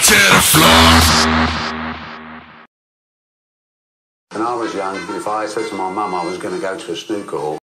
the floor. When I was young, if I said to my mum I was going to go to a snooker hall,